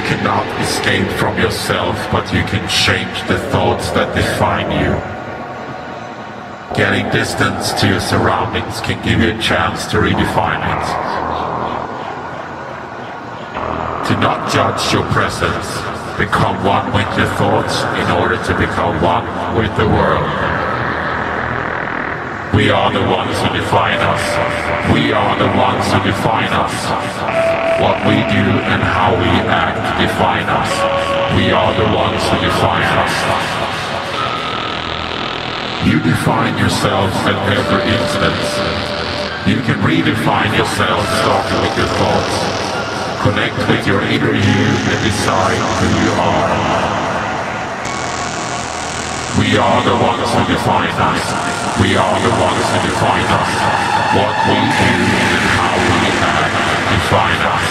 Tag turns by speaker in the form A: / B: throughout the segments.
A: You cannot escape from yourself, but you can change the thoughts that define you. Getting distance to your surroundings can give you a chance to redefine it. Do not judge your presence. Become one with your thoughts in order to become one with the world. We are the ones who define us. We are the ones who define us. What we do and how we act define us. We are the ones who define us. You define yourself at every instance. You can redefine yourself starting with your thoughts. Connect with your inner you and decide who you are. We are the ones who define us. We are the ones who define us. What we do and how we act define us.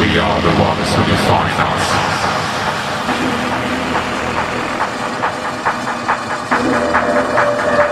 A: We are the ones who define us.
B: con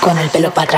B: con el pelo para atrás.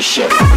C: Show,